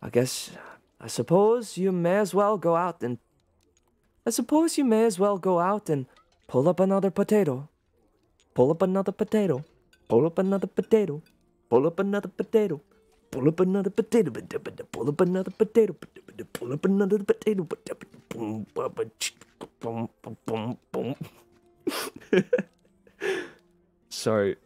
I guess, I suppose you may as well go out and. I suppose you may as well go out and pull up another potato. Pull up another potato. Pull up another potato. Pull up another potato. Pull up another potato. Pull up another potato. Pull up another potato. Boom, boom, boom, boom. Sorry.